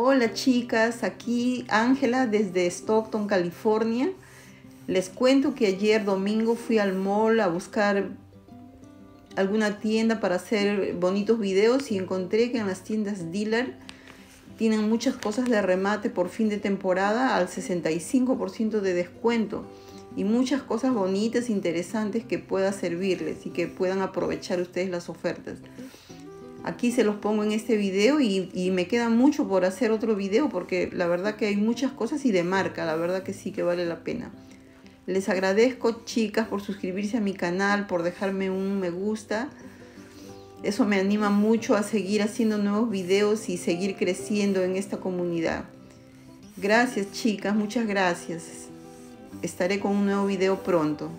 Hola chicas, aquí Ángela desde Stockton, California. Les cuento que ayer domingo fui al mall a buscar alguna tienda para hacer bonitos videos y encontré que en las tiendas dealer tienen muchas cosas de remate por fin de temporada al 65% de descuento y muchas cosas bonitas, interesantes que pueda servirles y que puedan aprovechar ustedes las ofertas. Aquí se los pongo en este video y, me queda mucho por hacer otro video porque la verdad que hay muchas cosas y de marca, la verdad que sí que vale la pena. Les agradezco chicas por suscribirse a mi canal, por dejarme un me gusta. Eso me anima mucho a seguir haciendo nuevos videos y seguir creciendo en esta comunidad. Gracias chicas, muchas gracias. Estaré con un nuevo video pronto.